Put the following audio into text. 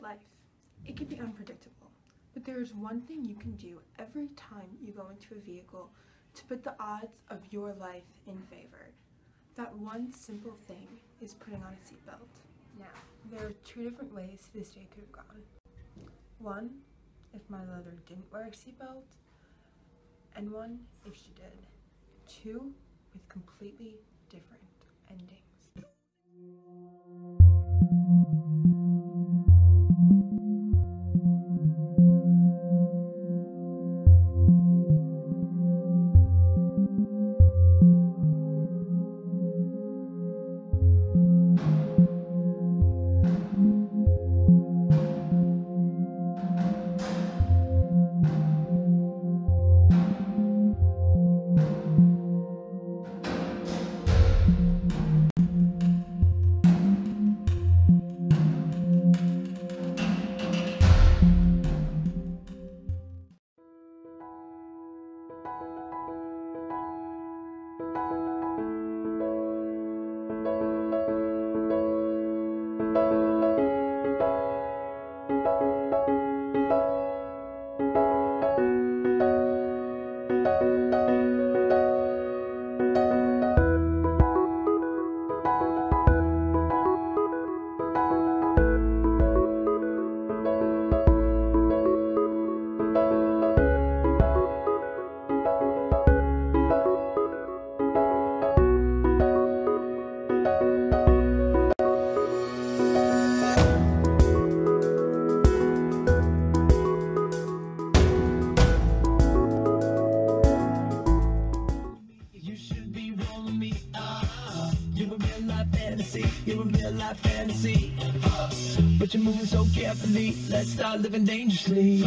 Life. It can be unpredictable, but there is one thing you can do every time you go into a vehicle to put the odds of your life in favor. That one simple thing is putting on a seatbelt. Now, there are two different ways this day could have gone. One, if my mother didn't wear a seatbelt, and one if she did. Two with completely different real life fantasy. You're a real life fantasy. But you're moving so carefully. Let's start living dangerously.